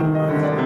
Música